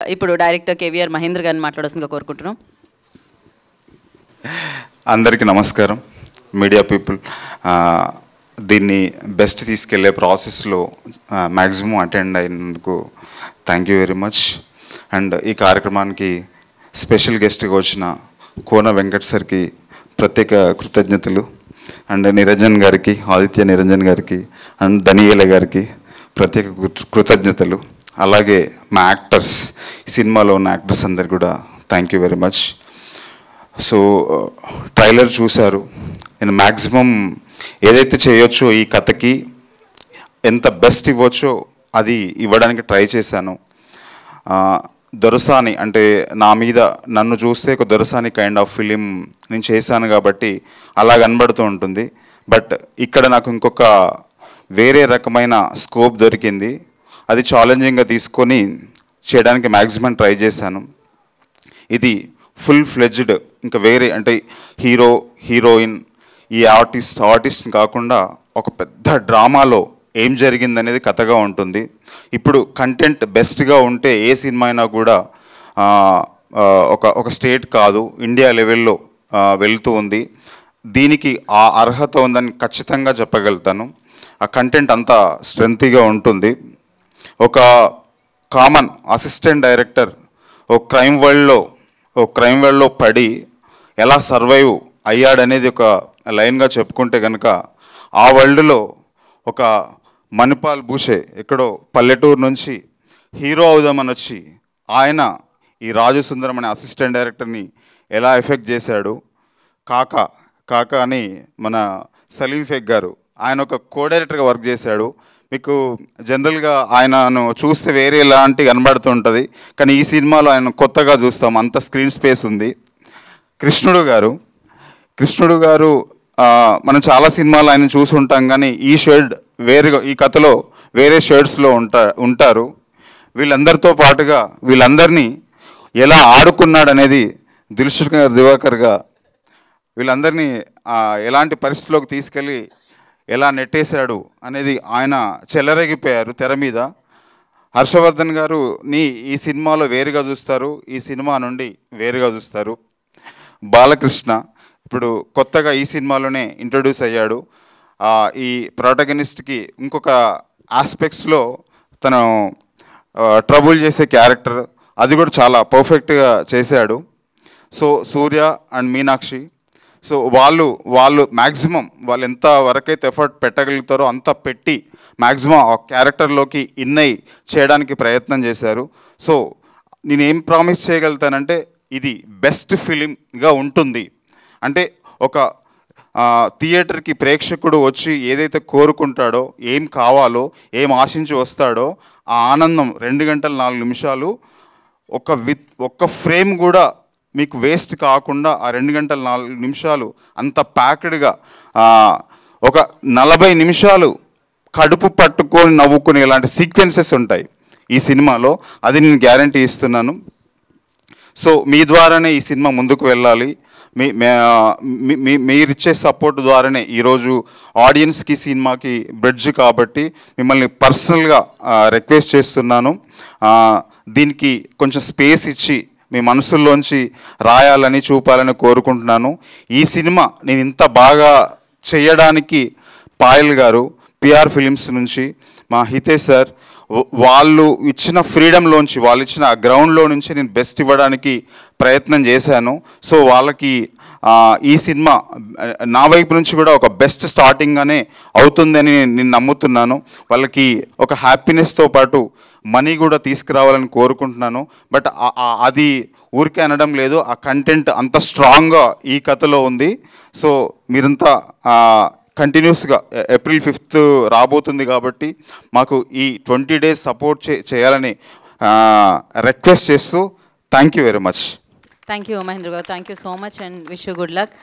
ఇప్పుడు డైరెక్టర్ కేవీఆర్ మహేంద్ర గారిని మాట్లాడాల్సిందిగా కోరుకుంటున్నాం. అందరికీ నమస్కారం. మీడియా పీపుల్ దీన్ని బెస్ట్ తీసుకెళ్ళే ప్రాసెస్లో మ్యాక్సిమం అటెండ్ అయినందుకు thank you very much and ఈ కార్యక్రమానికి స్పెషల్ గెస్ట్గా వచ్చిన కోన వెంకట్ సార్కి ప్రత్యేక కృతజ్ఞతలు. అండ్ నిరంజన్ గారికి ఆదిత్య నిరంజన్ గారికి అండ్ ధనియేల గారికి ప్రత్యేక కృతజ్ఞతలు. అలాగే మా యాక్టర్స్ సినిమాలో ఉన్న యాక్టర్స్ అందరు కూడా thank you very much so trailer చూశారు. నేను మ్యాక్సిమం ఏదైతే చేయొచ్చో ఈ కథకి ఎంత బెస్ట్ ఇవ్వచ్చో అది ఇవ్వడానికి ట్రై చేశాను. దొరసాని అంటే నా మీద నన్ను చూస్తే ఒక దొరసాని కైండ్ ఆఫ్ ఫిలిం నేను చేశాను కాబట్టి అలా కనబడుతూ ఉంటుంది. బట్ ఇక్కడ నాకు ఇంకొక వేరే రకమైన స్కోప్ దొరికింది. అది ఛాలెంజింగ్గా తీసుకొని చేయడానికి మ్యాక్సిమం ట్రై చేశాను. ఇది ఫుల్ ఫ్లెడ్జ్డ్ ఇంకా వేరే అంటే హీరో హీరోయిన్ ఈ ఆర్టిస్ట్ ఆర్టిస్ట్ కాకుండా ఒక పెద్ద డ్రామాలో ఏం జరిగిందనేది కథగా ఉంటుంది. ఇప్పుడు కంటెంట్ బెస్ట్గా ఉంటే ఏ సినిమా అయినా కూడా ఒక ఒక స్టేట్ కాదు ఇండియా లెవెల్లో వెళ్తూ ఉంది. దీనికి ఆ అర్హత ఉందని ఖచ్చితంగా చెప్పగలుగుతాను. ఆ కంటెంట్ అంతా స్ట్రెంతీగా ఉంటుంది. ఒక కామన్ అసిస్టెంట్ డైరెక్టర్ ఓ క్రైమ్ వరల్డ్లో ఓ క్రైమ్ వరల్డ్లో పడి ఎలా సర్వైవ్ అయ్యాడనేది ఒక లైన్గా చెప్పుకుంటే కనుక ఆ వరల్డ్లో ఒక మణిపాల్ భూషే ఎక్కడో పల్లెటూరు నుంచి హీరో అవుదామని వచ్చి ఆయన ఈ రాజసుందరం అనే అసిస్టెంట్ డైరెక్టర్ని ఎలా ఎఫెక్ట్ చేశాడు కాక కాక అని మన సలీం ఫేక్ గారు ఆయన ఒక కో డైరెక్టర్గా వర్క్ చేశాడు మీకు జనరల్గా ఆయనను చూస్తే వేరే లాంటి కనబడుతుంటుంది. కానీ ఈ సినిమాలో ఆయన కొత్తగా చూస్తాం. అంత స్క్రీన్ స్పేస్ ఉంది. కృష్ణుడు గారు కృష్ణుడు గారు మనం చాలా సినిమాలు ఆయన చూసి ఉంటాం కానీ ఈ షేడ్ వేరుగా ఈ కథలో వేరే షేడ్స్లో ఉంటా ఉంటారు. వీళ్ళందరితో పాటుగా వీళ్ళందరినీ ఎలా ఆడుకున్నాడు అనేది దిల్షుక్ దివాకర్గా వీళ్ళందరినీ ఎలాంటి పరిస్థితిలోకి తీసుకెళ్ళి ఎలా నెట్టేశాడు అనేది ఆయన చెలరేగిపోయారు తెర మీద. హర్షవర్ధన్ గారు నీ ఈ సినిమాలో వేరుగా చూస్తారు ఈ సినిమా నుండి వేరుగా చూస్తారు. బాలకృష్ణ ఇప్పుడు కొత్తగా ఈ సినిమాలోనే ఇంట్రడ్యూస్ అయ్యాడు. ఈ ప్రోటగనిస్ట్కి ఇంకొక ఆస్పెక్ట్స్లో తను ట్రబుల్ చేసే క్యారెక్టర్ అది కూడా చాలా పర్ఫెక్ట్గా చేశాడు. So Surya and Meenakshi so వాళ్ళు వాళ్ళు మ్యాక్సిమం వాళ్ళు ఎంత వరకైతే ఎఫర్ట్ పెట్టగలుగుతారో అంత పెట్టి మ్యాక్సిమం ఆ క్యారెక్టర్లోకి ఇన్నై చేయడానికి ప్రయత్నం చేశారు. సో నేను ఏం ప్రామిస్ చేయగలుగుతానంటే ఇది బెస్ట్ ఫిలింగా ఉంటుంది. అంటే ఒక థియేటర్కి ప్రేక్షకుడు వచ్చి ఏదైతే కోరుకుంటాడో ఏం కావాలో ఏం ఆశించి వస్తాడో ఆ ఆనందం రెండు గంటల నాలుగు నిమిషాలు ఒక విత్ ఒక్క ఫ్రేమ్ కూడా మీకు వేస్ట్ కాకుండా ఆ రెండు గంటల నాలుగు నిమిషాలు అంత ప్యాక్డ్గా ఒక నలభై నిమిషాలు కడుపు పట్టుకొని నవ్వుకునే ఇలాంటి సీక్వెన్సెస్ ఉంటాయి ఈ సినిమాలో. అది నేను గ్యారంటీ ఇస్తున్నాను. సో మీ ద్వారానే ఈ సినిమా ముందుకు వెళ్ళాలి. మీ మీ- మీరు ఇచ్చే సపోర్ట్ ద్వారానే ఈరోజు ఆడియన్స్కి సినిమాకి బ్రిడ్జ్ కాబట్టి మిమ్మల్ని పర్సనల్గా రిక్వెస్ట్ చేస్తున్నాను. దీనికి కొంచెం స్పేస్ ఇచ్చి మీ మనసుల్లోంచి రాయాలని చూపాలని కోరుకుంటున్నాను. ఈ సినిమా నేను ఇంత బాగా చేయడానికి పాయల్ గారు పిఆర్ ఫిలిమ్స్ నుంచి మా హితేష్ సార్ వాళ్ళు ఇచ్చిన ఫ్రీడంలోంచి వాళ్ళు ఇచ్చిన ఆ గ్రౌండ్లో నుంచి నేను బెస్ట్ ఇవ్వడానికి ప్రయత్నం చేశాను. సో వాళ్ళకి ఈ సినిమా నా వైపు నుంచి కూడా ఒక బెస్ట్ స్టార్టింగ్ అనే అవుతుందని నేను నమ్ముతున్నాను. వాళ్ళకి ఒక హ్యాపీనెస్తో పాటు మనీ కూడా తీసుకురావాలని కోరుకుంటున్నాను. బట్ అది ఊరికే అనడం లేదు. ఆ కంటెంట్ అంత స్ట్రాంగ్గా ఈ కథలో ఉంది. సో మీరంతా కంటిన్యూస్గా ఏప్రిల్ ఫిఫ్త్ రాబోతుంది కాబట్టి మాకు ఈ ట్వంటీ డేస్ సపోర్ట్ చే చేయాలని రిక్వెస్ట్ చేస్తూ thank you very much. Thank you Mahendra garu. Thank you so much and wish you good luck